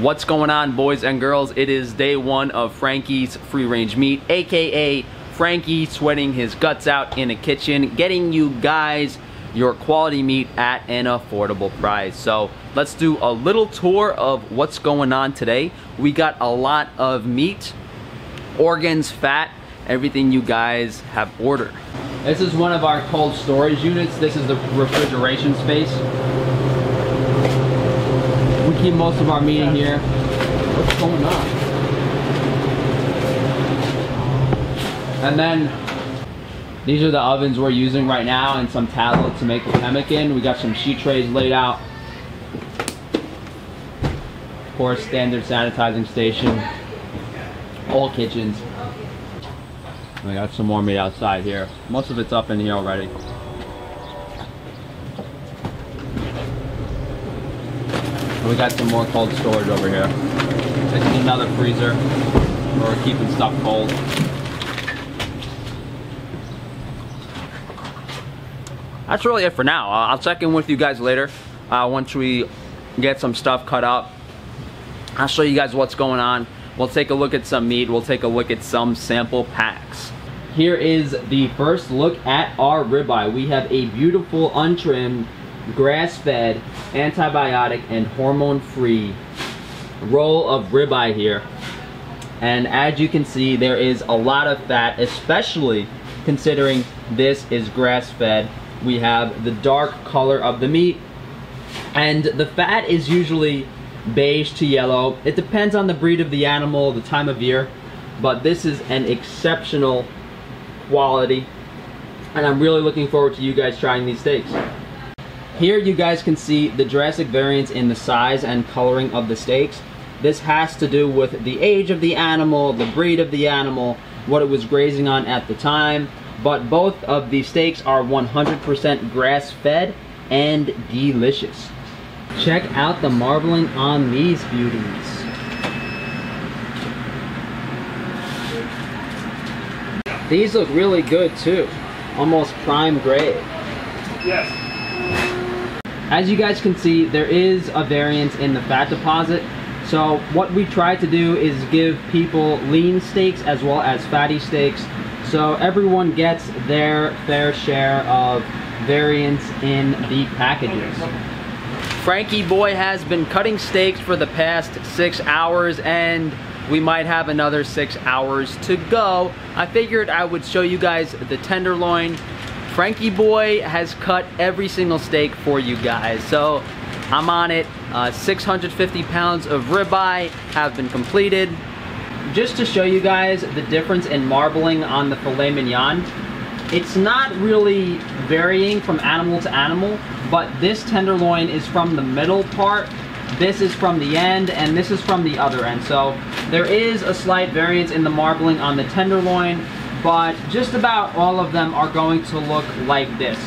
What's going on, boys and girls? It is day one of Frankie's Free Range Meat, aka Frankie sweating his guts out in a kitchen, getting you guys your quality meat at an affordable price. So let's do a little tour of what's going on today. We got a lot of meat, organs, fat, everything you guys have ordered. This is one of our cold storage units. This is the refrigeration space. We keep most of our meat in here. What's going on? And then these are the ovens we're using right now and some tablets to make the pemmican. We got some sheet trays laid out. Of course, standard sanitizing station. All kitchens. We got some more meat outside here. Most of it's up in here already. We got some more cold storage over here. This is another freezer where we're keeping stuff cold. That's really it for now. I'll check in with you guys later uh, once we get some stuff cut up. I'll show you guys what's going on. We'll take a look at some meat. We'll take a look at some sample packs. Here is the first look at our ribeye. We have a beautiful untrimmed grass-fed, antibiotic, and hormone-free roll of ribeye here. And as you can see, there is a lot of fat, especially considering this is grass-fed. We have the dark color of the meat, and the fat is usually beige to yellow. It depends on the breed of the animal, the time of year, but this is an exceptional quality, and I'm really looking forward to you guys trying these steaks. Here you guys can see the drastic variance in the size and coloring of the steaks. This has to do with the age of the animal, the breed of the animal, what it was grazing on at the time, but both of the steaks are 100% grass-fed and delicious. Check out the marbling on these beauties. These look really good too. Almost prime grade. Yes. As you guys can see, there is a variance in the fat deposit. So what we try to do is give people lean steaks as well as fatty steaks. So everyone gets their fair share of variance in the packages. Frankie Boy has been cutting steaks for the past six hours and we might have another six hours to go. I figured I would show you guys the tenderloin. Frankie Boy has cut every single steak for you guys. So I'm on it. Uh, 650 pounds of ribeye have been completed. Just to show you guys the difference in marbling on the filet mignon, it's not really varying from animal to animal, but this tenderloin is from the middle part, this is from the end, and this is from the other end. So there is a slight variance in the marbling on the tenderloin, but just about all of them are going to look like this.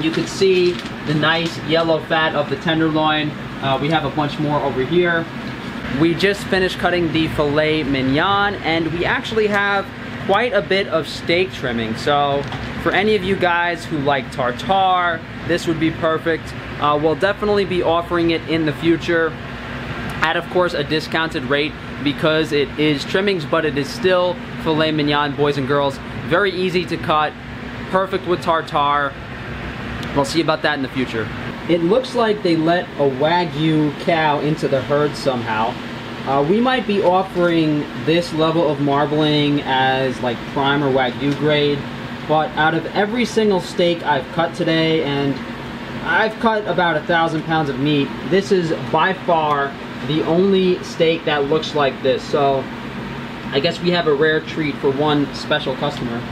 You can see the nice yellow fat of the tenderloin. Uh, we have a bunch more over here. We just finished cutting the filet mignon, and we actually have quite a bit of steak trimming. So for any of you guys who like tartare, this would be perfect. Uh, we'll definitely be offering it in the future at of course a discounted rate because it is trimmings but it is still filet mignon boys and girls. Very easy to cut perfect with tartare we'll see about that in the future. It looks like they let a wagyu cow into the herd somehow. Uh, we might be offering this level of marbling as like prime or wagyu grade but out of every single steak I've cut today and I've cut about a thousand pounds of meat this is by far the only steak that looks like this. So I guess we have a rare treat for one special customer.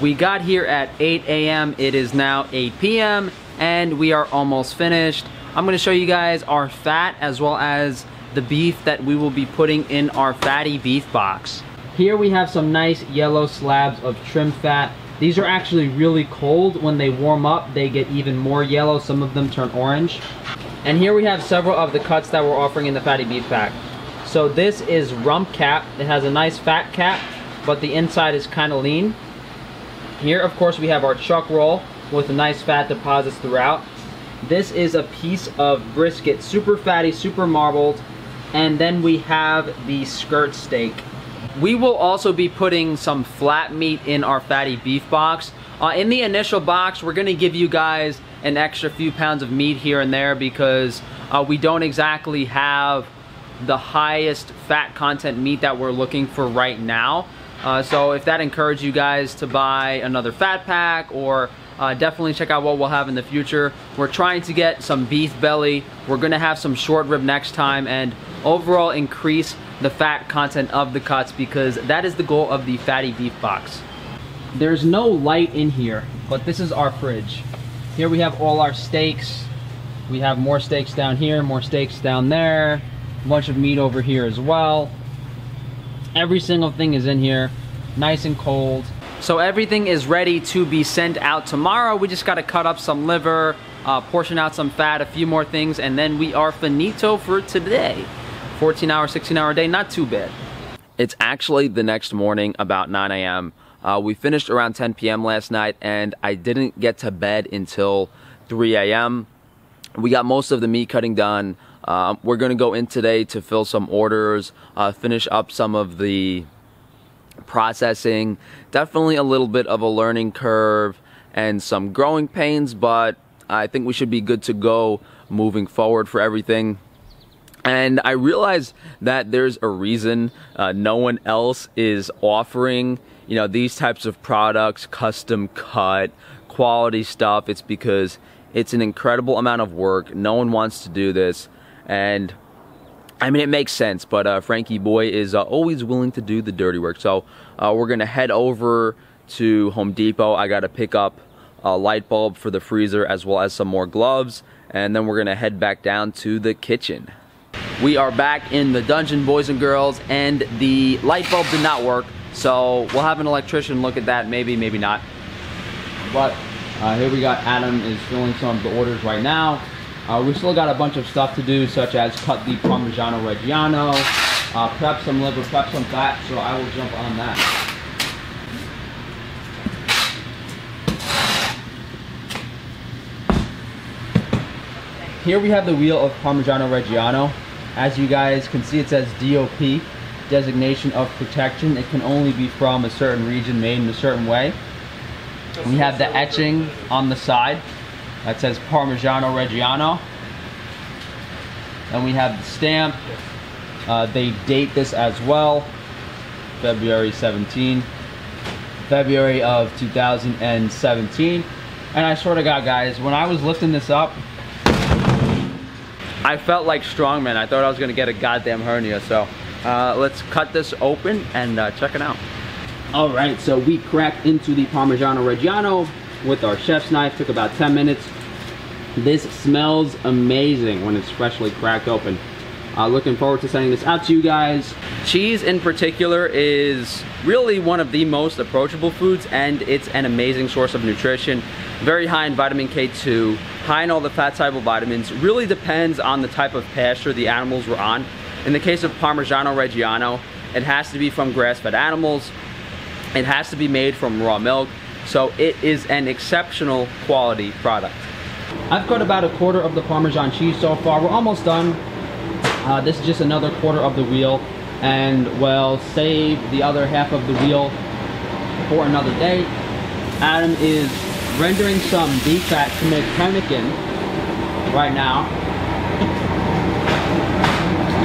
We got here at 8 a.m. It is now 8 p.m. and we are almost finished. I'm gonna show you guys our fat as well as the beef that we will be putting in our fatty beef box. Here we have some nice yellow slabs of trim fat. These are actually really cold. When they warm up, they get even more yellow. Some of them turn orange. And here we have several of the cuts that we're offering in the fatty beef pack. So this is rump cap. It has a nice fat cap, but the inside is kind of lean. Here, of course, we have our chuck roll with a nice fat deposits throughout. This is a piece of brisket, super fatty, super marbled. And then we have the skirt steak. We will also be putting some flap meat in our fatty beef box. Uh, in the initial box, we're gonna give you guys an extra few pounds of meat here and there because uh, we don't exactly have the highest fat content meat that we're looking for right now. Uh, so if that encouraged you guys to buy another fat pack or uh, definitely check out what we'll have in the future. We're trying to get some beef belly. We're gonna have some short rib next time and overall increase the fat content of the cuts because that is the goal of the fatty beef box. There's no light in here, but this is our fridge. Here we have all our steaks. We have more steaks down here, more steaks down there, a bunch of meat over here as well. Every single thing is in here, nice and cold. So everything is ready to be sent out tomorrow. We just gotta cut up some liver, uh, portion out some fat, a few more things, and then we are finito for today. 14 hour, 16 hour day, not too bad. It's actually the next morning about 9 a.m. Uh, we finished around 10 p.m. last night and I didn't get to bed until 3 a.m. We got most of the meat cutting done. Uh, we're going to go in today to fill some orders, uh, finish up some of the processing. Definitely a little bit of a learning curve and some growing pains, but I think we should be good to go moving forward for everything. And I realize that there's a reason uh, no one else is offering, you know, these types of products, custom cut, quality stuff. It's because it's an incredible amount of work. No one wants to do this. And I mean, it makes sense, but uh, Frankie Boy is uh, always willing to do the dirty work. So uh, we're going to head over to Home Depot. I got to pick up a light bulb for the freezer as well as some more gloves. And then we're going to head back down to the kitchen. We are back in the dungeon, boys and girls, and the light bulb did not work. So we'll have an electrician look at that, maybe, maybe not. But uh, here we got Adam is filling some of the orders right now. Uh, we still got a bunch of stuff to do, such as cut the Parmigiano Reggiano, uh, prep some liver, prep some fat, so I will jump on that. Here we have the wheel of Parmigiano Reggiano. As you guys can see, it says DOP, designation of protection. It can only be from a certain region made in a certain way. We have the etching on the side that says Parmigiano Reggiano. And we have the stamp. Uh, they date this as well, February 17, February of 2017. And I swear to God, guys, when I was lifting this up, I felt like strongman. I thought I was gonna get a goddamn hernia. So uh, let's cut this open and uh, check it out. All right, so we cracked into the Parmigiano Reggiano with our chef's knife. Took about 10 minutes. This smells amazing when it's freshly cracked open. Uh, looking forward to sending this out to you guys. Cheese in particular is really one of the most approachable foods and it's an amazing source of nutrition. Very high in vitamin K2, high in all the fat soluble vitamins. Really depends on the type of pasture the animals were on. In the case of Parmigiano Reggiano, it has to be from grass-fed animals. It has to be made from raw milk. So it is an exceptional quality product. I've cut about a quarter of the Parmesan cheese so far. We're almost done. Uh, this is just another quarter of the wheel and we'll save the other half of the wheel for another day. Adam is rendering some beef fat to make pemmican right now.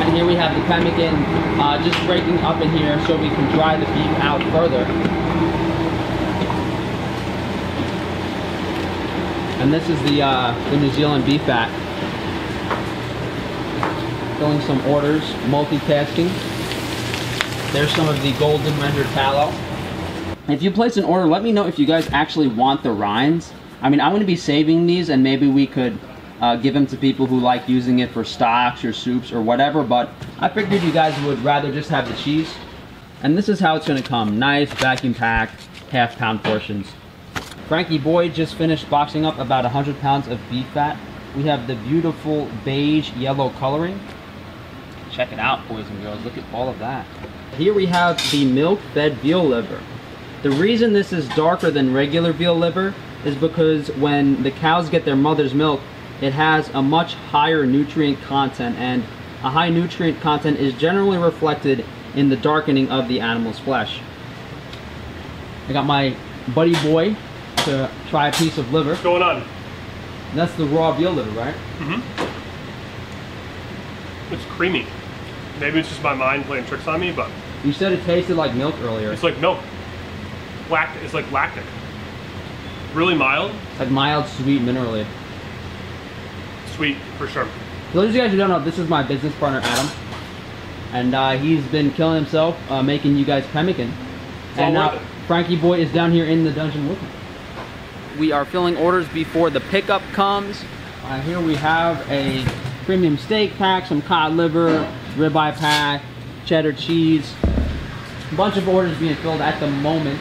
And here we have the pemmican uh, just breaking up in here so we can dry the beef out further. And this is the, uh, the New Zealand beef fat filling some orders, multitasking. There's some of the golden rendered tallow. If you place an order, let me know if you guys actually want the rinds. I mean, I'm going to be saving these and maybe we could uh, give them to people who like using it for stocks or soups or whatever, but I figured you guys would rather just have the cheese. And this is how it's going to come. Nice, vacuum packed, half pound portions. Frankie Boy just finished boxing up about 100 pounds of beef fat. We have the beautiful beige yellow coloring. Check it out, boys and girls. Look at all of that. Here we have the milk-fed veal liver. The reason this is darker than regular veal liver is because when the cows get their mother's milk, it has a much higher nutrient content and a high nutrient content is generally reflected in the darkening of the animal's flesh. I got my buddy boy to try a piece of liver. What's going on? That's the raw veal liver, right? Mm-hmm. It's creamy. Maybe it's just my mind playing tricks on me, but You said it tasted like milk earlier. it's like milk. Lact it's like lactic. Really mild, like mild, sweet, minerally. Sweet for sure. For those of you guys who don't know, this is my business partner Adam, and uh, he's been killing himself uh, making you guys pemmican. all And worth uh. Frankie Boy is down here in the dungeon with me. We are filling orders before the pickup comes. Uh, here we have a premium steak pack, some cod liver, ribeye pack, cheddar cheese. A bunch of orders being filled at the moment.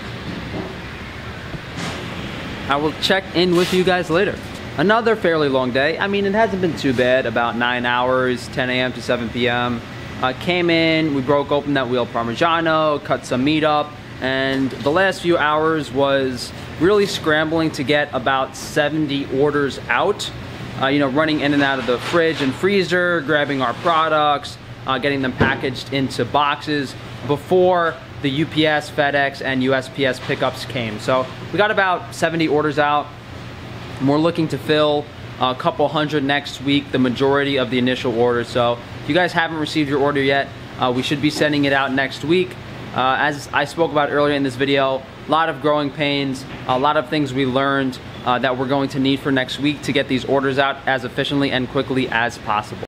I will check in with you guys later. Another fairly long day. I mean, it hasn't been too bad. About nine hours, 10 a.m. to 7 p.m. Uh, came in, we broke open that wheel Parmigiano, cut some meat up, and the last few hours was really scrambling to get about 70 orders out. Uh, you know, running in and out of the fridge and freezer, grabbing our products, uh, getting them packaged into boxes before the UPS, FedEx, and USPS pickups came. So we got about 70 orders out. We're looking to fill a couple hundred next week, the majority of the initial order. So if you guys haven't received your order yet, uh, we should be sending it out next week. Uh, as I spoke about earlier in this video, a lot of growing pains, a lot of things we learned uh, that we're going to need for next week to get these orders out as efficiently and quickly as possible.